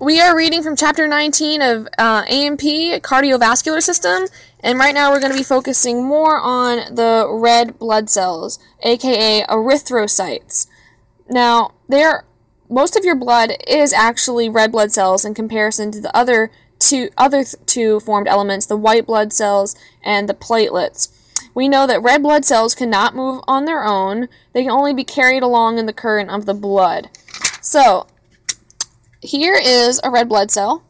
we are reading from chapter 19 of uh, A&P, cardiovascular system, and right now we're going to be focusing more on the red blood cells, aka erythrocytes. Now, there, most of your blood is actually red blood cells in comparison to the other two other two formed elements, the white blood cells and the platelets. We know that red blood cells cannot move on their own. They can only be carried along in the current of the blood. So, here is a red blood cell.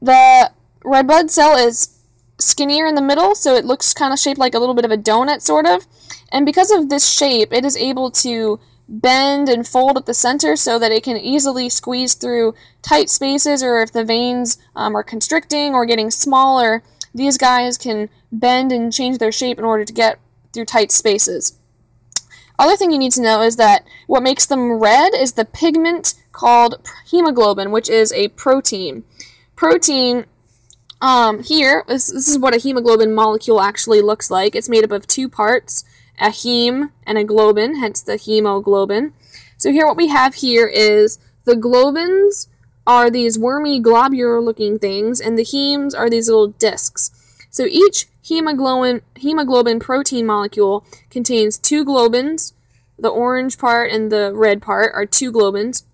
The red blood cell is skinnier in the middle, so it looks kind of shaped like a little bit of a donut, sort of. And because of this shape, it is able to bend and fold at the center so that it can easily squeeze through tight spaces, or if the veins um, are constricting or getting smaller, these guys can bend and change their shape in order to get through tight spaces. Other thing you need to know is that what makes them red is the pigment called hemoglobin, which is a protein. Protein, um, here, this, this is what a hemoglobin molecule actually looks like. It's made up of two parts, a heme and a globin, hence the hemoglobin. So here what we have here is the globins are these wormy globular looking things, and the hemes are these little discs. So each hemoglobin, hemoglobin protein molecule contains two globins. The orange part and the red part are two globins.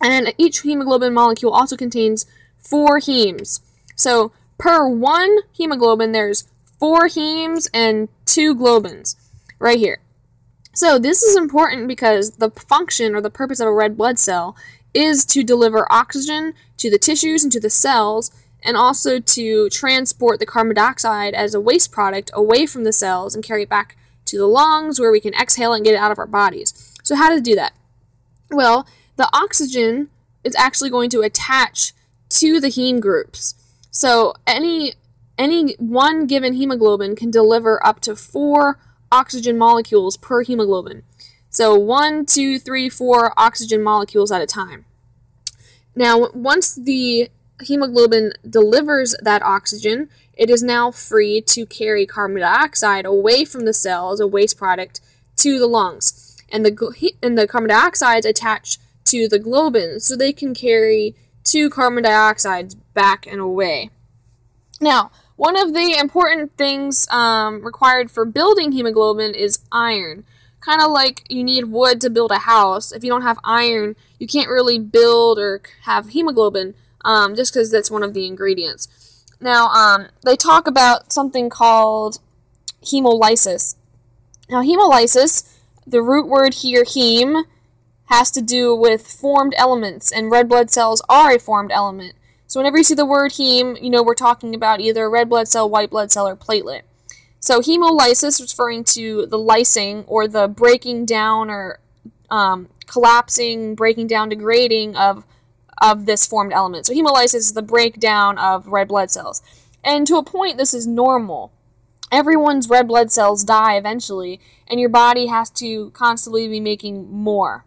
And each hemoglobin molecule also contains four hemes. So per one hemoglobin, there's four hemes and two globins right here. So this is important because the function or the purpose of a red blood cell is to deliver oxygen to the tissues and to the cells and also to transport the carbon dioxide as a waste product away from the cells and carry it back to the lungs where we can exhale and get it out of our bodies. So how to do that? Well, the oxygen is actually going to attach to the heme groups. So any any one given hemoglobin can deliver up to four oxygen molecules per hemoglobin. So one, two, three, four oxygen molecules at a time. Now, once the hemoglobin delivers that oxygen, it is now free to carry carbon dioxide away from the cell as a waste product to the lungs. And the, and the carbon dioxides attach to the globin so they can carry two carbon dioxides back and away. Now, one of the important things um, required for building hemoglobin is iron. Kind of like you need wood to build a house. If you don't have iron, you can't really build or have hemoglobin um, just because that's one of the ingredients. Now, um, they talk about something called hemolysis. Now, hemolysis, the root word here, heme, has to do with formed elements, and red blood cells are a formed element. So whenever you see the word heme, you know we're talking about either a red blood cell, white blood cell, or platelet. So hemolysis referring to the lysing or the breaking down or um, collapsing, breaking down, degrading of of this formed element. So hemolysis is the breakdown of red blood cells. And to a point, this is normal. Everyone's red blood cells die eventually, and your body has to constantly be making more.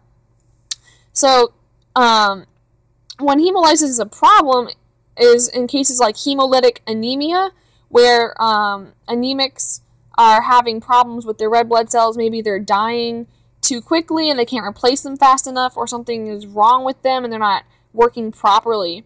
So, um, when hemolysis is a problem, is in cases like hemolytic anemia, where um, anemics are having problems with their red blood cells. Maybe they're dying too quickly and they can't replace them fast enough, or something is wrong with them and they're not working properly.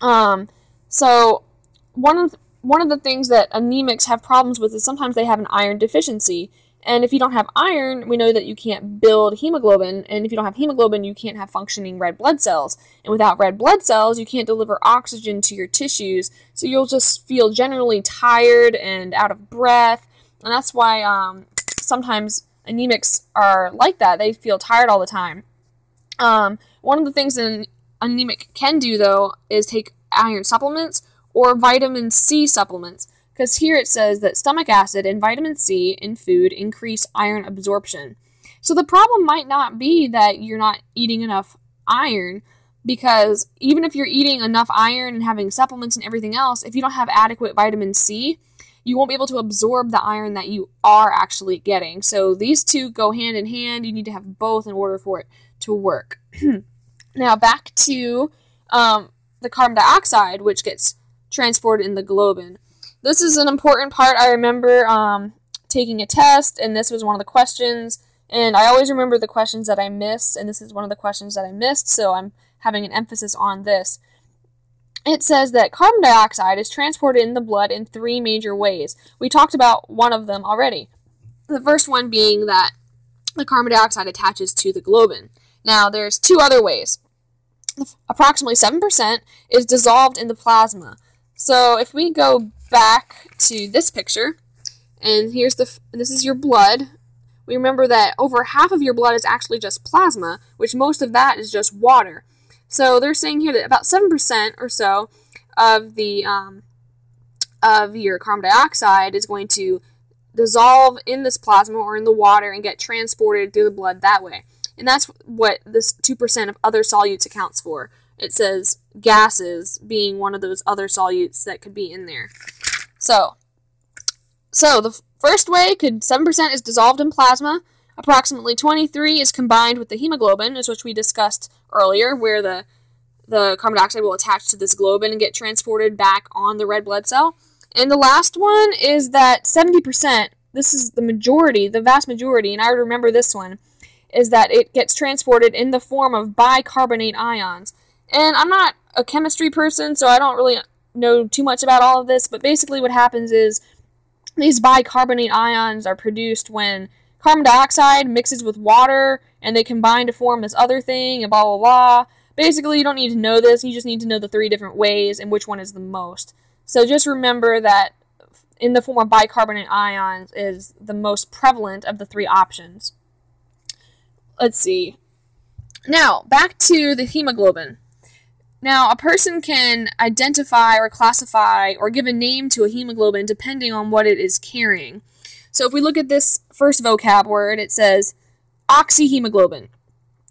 Um, so one of one of the things that anemics have problems with is sometimes they have an iron deficiency. And if you don't have iron, we know that you can't build hemoglobin. And if you don't have hemoglobin, you can't have functioning red blood cells. And without red blood cells, you can't deliver oxygen to your tissues. So you'll just feel generally tired and out of breath. And that's why um, sometimes anemics are like that. They feel tired all the time. Um, one of the things an anemic can do, though, is take iron supplements or vitamin C supplements. Because here it says that stomach acid and vitamin C in food increase iron absorption. So the problem might not be that you're not eating enough iron, because even if you're eating enough iron and having supplements and everything else, if you don't have adequate vitamin C, you won't be able to absorb the iron that you are actually getting. So these two go hand in hand. You need to have both in order for it to work. now back to um, the carbon dioxide, which gets transported in the globin. This is an important part. I remember um, taking a test, and this was one of the questions. And I always remember the questions that I miss, and this is one of the questions that I missed, so I'm having an emphasis on this. it says that carbon dioxide is transported in the blood in three major ways. We talked about one of them already. The first one being that the carbon dioxide attaches to the globin. Now, there's two other ways. Approximately 7% is dissolved in the plasma. So, if we go back to this picture, and here's the this is your blood. We remember that over half of your blood is actually just plasma, which most of that is just water. So they're saying here that about 7% or so of the um, of your carbon dioxide is going to dissolve in this plasma or in the water and get transported through the blood that way. And that's what this 2% of other solutes accounts for. It says gases being one of those other solutes that could be in there. So, so the first way could 7% is dissolved in plasma. Approximately 23 is combined with the hemoglobin, as which we discussed earlier, where the the carbon dioxide will attach to this globin and get transported back on the red blood cell. And the last one is that 70%, this is the majority, the vast majority, and I remember this one, is that it gets transported in the form of bicarbonate ions. And I'm not a chemistry person, so I don't really know too much about all of this, but basically what happens is these bicarbonate ions are produced when carbon dioxide mixes with water and they combine to form this other thing and blah blah blah. Basically, you don't need to know this, you just need to know the three different ways and which one is the most. So just remember that in the form of bicarbonate ions is the most prevalent of the three options. Let's see. Now, back to the hemoglobin. Now, a person can identify or classify or give a name to a hemoglobin depending on what it is carrying. So if we look at this first vocab word, it says oxyhemoglobin.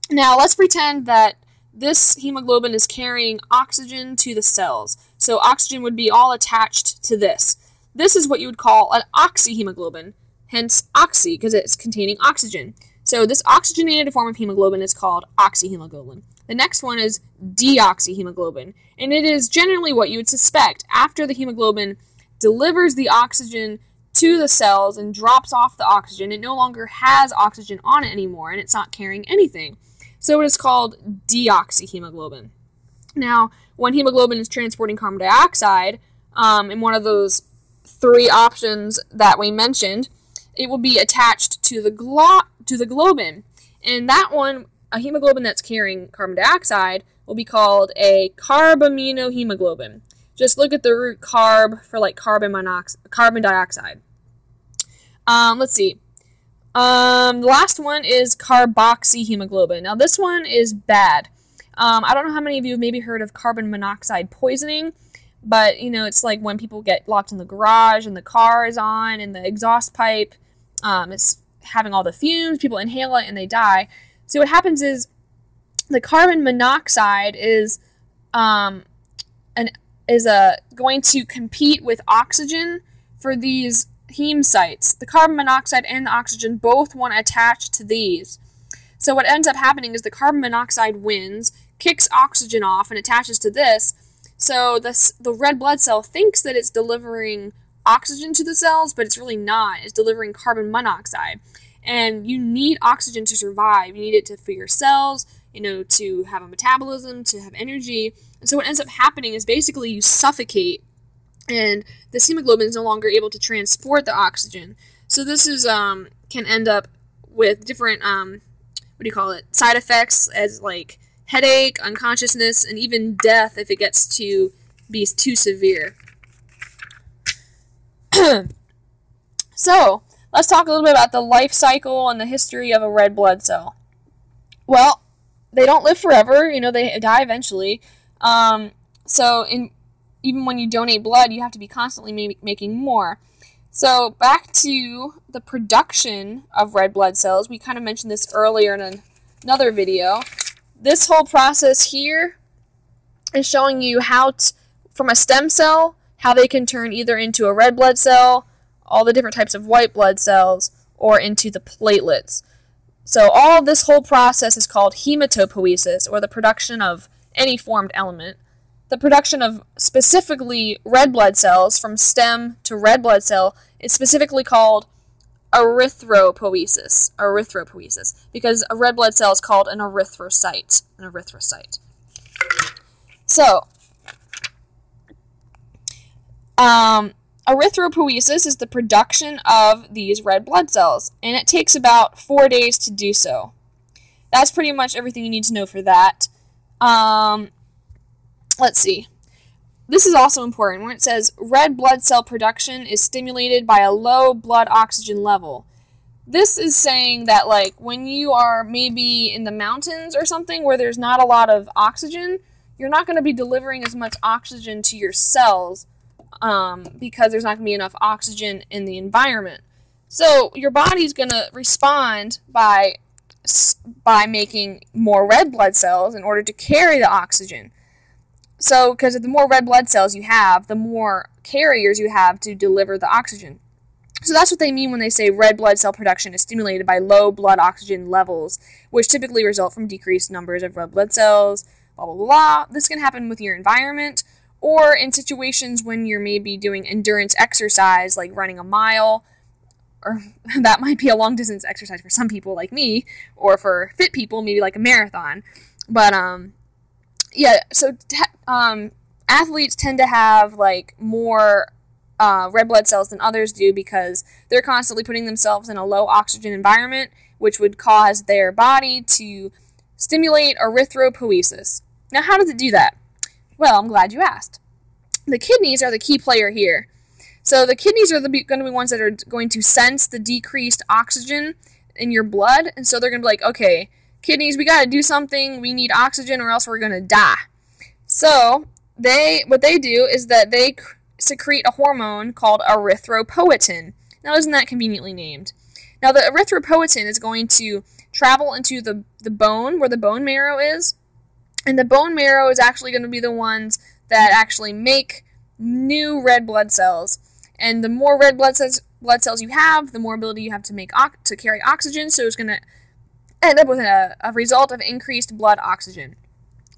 Now let's pretend that this hemoglobin is carrying oxygen to the cells. So oxygen would be all attached to this. This is what you would call an oxyhemoglobin, hence oxy, because it's containing oxygen. So this oxygenated form of hemoglobin is called oxyhemoglobin. The next one is deoxyhemoglobin, and it is generally what you would suspect after the hemoglobin delivers the oxygen to the cells and drops off the oxygen. It no longer has oxygen on it anymore and it's not carrying anything. So it is called deoxyhemoglobin. Now, when hemoglobin is transporting carbon dioxide, um, in one of those three options that we mentioned, it will be attached to the glo- to the globin, and that one, a hemoglobin that's carrying carbon dioxide, will be called a carbaminohemoglobin. Just look at the root carb for like carbon monox- carbon dioxide. Um, let's see. Um, the last one is carboxyhemoglobin. Now this one is bad. Um, I don't know how many of you have maybe heard of carbon monoxide poisoning, but you know it's like when people get locked in the garage and the car is on and the exhaust pipe um, is having all the fumes. People inhale it and they die. So what happens is the carbon monoxide is um, an is a, going to compete with oxygen for these heme sites. The carbon monoxide and the oxygen both want to attach to these. So what ends up happening is the carbon monoxide wins, kicks oxygen off, and attaches to this. So the red blood cell thinks that it's delivering oxygen to the cells, but it's really not. It's delivering carbon monoxide. And you need oxygen to survive. You need it to, for your cells, you know, to have a metabolism, to have energy. And so what ends up happening is basically you suffocate and this hemoglobin is no longer able to transport the oxygen. So this is um, can end up with different um, what do you call it side effects as like headache, unconsciousness, and even death if it gets to be too severe. so let's talk a little bit about the life cycle and the history of a red blood cell. Well, they don't live forever. You know, they die eventually. Um, so, in, even when you donate blood, you have to be constantly ma- making more. So, back to the production of red blood cells. We kind of mentioned this earlier in an, another video. This whole process here is showing you how, t- from a stem cell, how they can turn either into a red blood cell, all the different types of white blood cells, or into the platelets. So, all this whole process is called hematopoiesis, or the production of any formed element. The production of specifically red blood cells from stem to red blood cell is specifically called erythropoiesis. Erythropoiesis. Because a red blood cell is called an erythrocyte. An erythrocyte. So, Um, erythropoiesis is the production of these red blood cells, and it takes about four days to do so. That's pretty much everything you need to know for that. Um, let's see. This is also important when it says red blood cell production is stimulated by a low blood oxygen level. This is saying that, like, when you are maybe in the mountains or something where there's not a lot of oxygen, you're not going to be delivering as much oxygen to your cells um, because there's not going to be enough oxygen in the environment. So your body's going to respond by by making more red blood cells in order to carry the oxygen. So, because of the more red blood cells you have, the more carriers you have to deliver the oxygen. So that's what they mean when they say red blood cell production is stimulated by low blood oxygen levels, which typically result from decreased numbers of red blood cells, blah, blah, blah. This can happen with your environment or in situations when you're maybe doing endurance exercise, like running a mile, or that might be a long distance exercise for some people like me, or for fit people, maybe like a marathon. But, um, yeah, so, um, athletes tend to have, like, more uh, red blood cells than others do because they're constantly putting themselves in a low oxygen environment, which would cause their body to stimulate erythropoiesis. Now, how does it do that? Well, I'm glad you asked. The kidneys are the key player here. So the kidneys are the, going to be ones that are going to sense the decreased oxygen in your blood, and so they're going to be like, okay, kidneys, we got to do something. We need oxygen, or else we're going to die. So they, what they do is that they secrete a hormone called erythropoietin. Now, isn't that conveniently named? Now, the erythropoietin is going to travel into the, the bone where the bone marrow is, and the bone marrow is actually going to be the ones that actually make new red blood cells. And the more red blood cells, blood cells you have, the more ability you have to make to carry oxygen. So it's going to end up with a, a result of increased blood oxygen.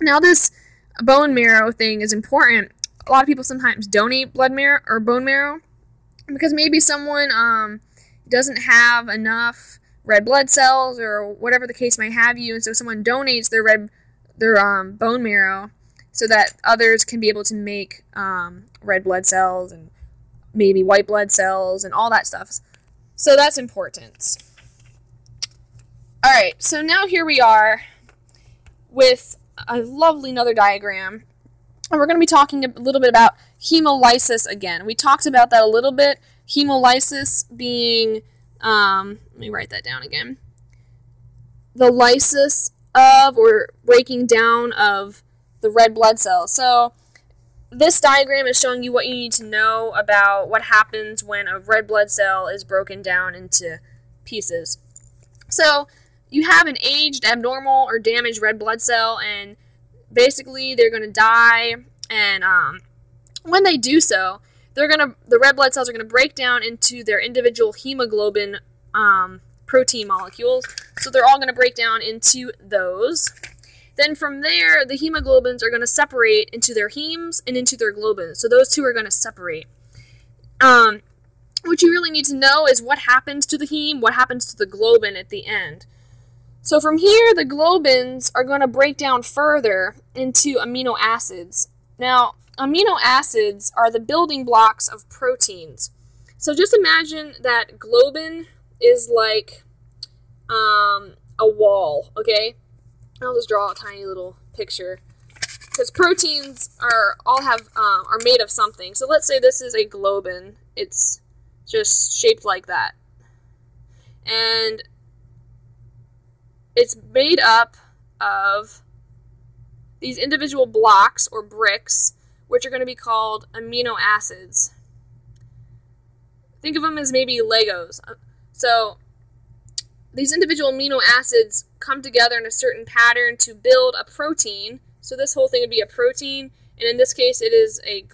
Now, this bone marrow thing is important a lot of people sometimes donate blood marrow or bone marrow because maybe someone um, doesn't have enough red blood cells or whatever the case might have you, and so someone donates their red their um, bone marrow so that others can be able to make um, red blood cells and maybe white blood cells and all that stuff. So that's important. All right, so now here we are with a lovely another diagram and we're going to be talking a little bit about hemolysis again. We talked about that a little bit. Hemolysis being, um, let me write that down again. The lysis of or breaking down of the red blood cells. So this diagram is showing you what you need to know about what happens when a red blood cell is broken down into pieces. So you have an aged, abnormal, or damaged red blood cell, and basically they're going to die and um, when they do so they're going to the red blood cells are going to break down into their individual hemoglobin um, protein molecules. So they're all going to break down into those. Then from there the hemoglobins are going to separate into their hemes and into their globins. So those two are going to separate. Um, what you really need to know is what happens to the heme what happens to the globin at the end. So from here, the globins are going to break down further into amino acids. Now, amino acids are the building blocks of proteins. So just imagine that globin is like um, a wall, okay? I'll just draw a tiny little picture because proteins are all have um, are made of something. So let's say this is a globin. It's just shaped like that, and it's made up of these individual blocks or bricks, which are going to be called amino acids. Think of them as maybe Legos. So, these individual amino acids come together in a certain pattern to build a protein. So, this whole thing would be a protein, and in this case, it is a,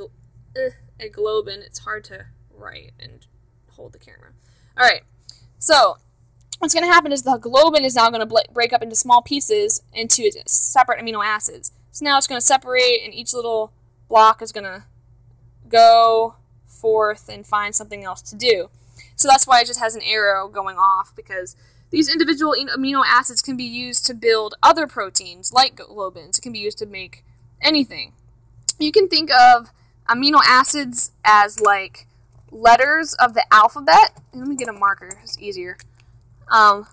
eh, a globin. It's hard to write and hold the camera. All right, so what's going to happen is the globin is now going to break up into small pieces into separate amino acids. So now it's going to separate, and each little block is going to go forth and find something else to do. So that's why it just has an arrow going off, because these individual amino acids can be used to build other proteins, like globins. It can be used to make anything. You can think of amino acids as like letters of the alphabet. Let me get a marker, it's easier. Um,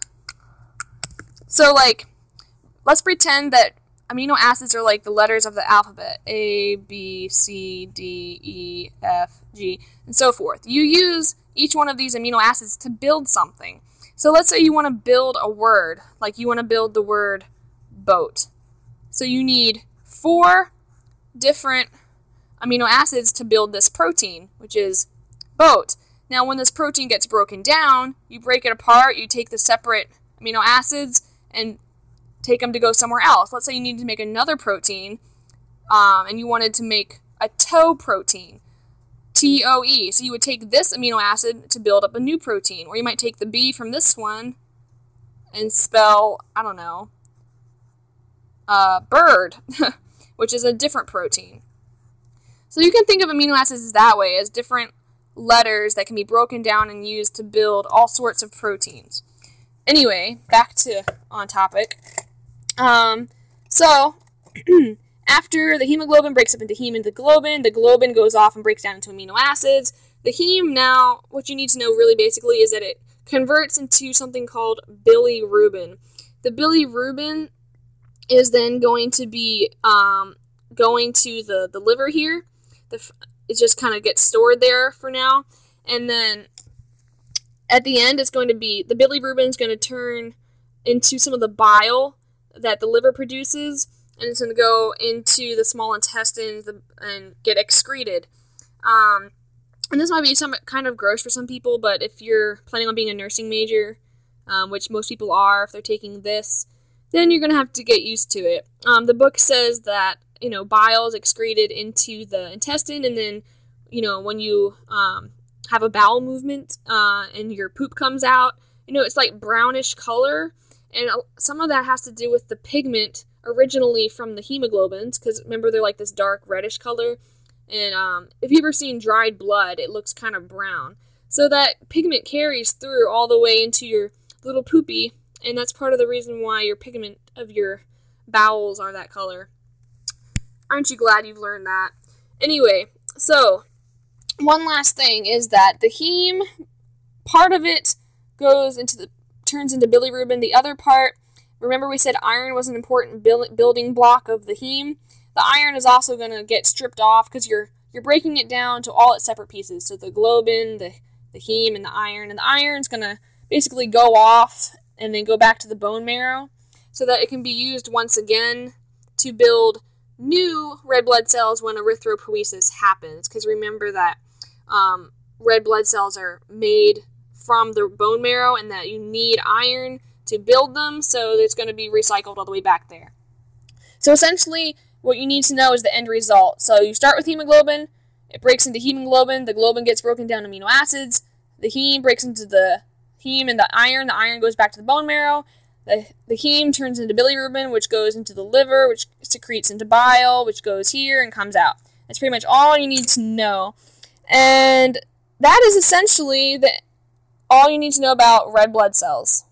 so like, let's pretend that amino acids are like the letters of the alphabet A, B, C, D, E, F, G, and so forth. You use each one of these amino acids to build something. So let's say you want to build a word, like you want to build the word boat. So you need four different amino acids to build this protein, which is boat. Now, when this protein gets broken down, you break it apart, you take the separate amino acids and take them to go somewhere else. Let's say you need to make another protein um, and you wanted to make a toe protein. T O E. So you would take this amino acid to build up a new protein. Or you might take the B from this one and spell, I don't know, uh, bird, which is a different protein. So you can think of amino acids that way, as different letters that can be broken down and used to build all sorts of proteins. Anyway, back to on topic. Um, so, after the hemoglobin breaks up into heme and the globin, the globin goes off and breaks down into amino acids. The heme now, what you need to know really basically is that it converts into something called bilirubin. The bilirubin is then going to be um, going to the, the liver here. The, it just kind of gets stored there for now. And then at the end, it's going to be the bilirubin is going to turn into some of the bile that the liver produces, and it's going to go into the small intestines and get excreted. Um, and this might be some kind of gross for some people, but if you're planning on being a nursing major, um, which most people are if they're taking this, then you're going to have to get used to it. Um, the book says that you know bile is excreted into the intestine, and then you know when you um, have a bowel movement uh, and your poop comes out, you know it's like brownish color, and some of that has to do with the pigment originally from the hemoglobins, because remember they're like this dark reddish color. And um, if you've ever seen dried blood, it looks kind of brown. So that pigment carries through all the way into your little poopy, and that's part of the reason why your pigment of your bowels are that color. Aren't you glad you've learned that? Anyway, so one last thing is that the heme part of it goes into the turns into bilirubin. The other part, remember we said iron was an important building block of the heme. The iron is also going to get stripped off because you're you're breaking it down to all its separate pieces. So the globin, the the heme, and the iron, and the iron's going to basically go off and then go back to the bone marrow so that it can be used once again to build new red blood cells when erythropoiesis happens. Because remember that um, red blood cells are made from the bone marrow and that you need iron to build them, so it's going to be recycled all the way back there. So essentially, what you need to know is the end result. So you start with hemoglobin, it breaks into hemoglobin, the globin gets broken down amino acids, the heme breaks into the heme and the iron, the iron goes back to the bone marrow, the, the heme turns into bilirubin, which goes into the liver, which secretes into bile, which goes here and comes out. That's pretty much all you need to know. And that is essentially the all you need to know about red blood cells.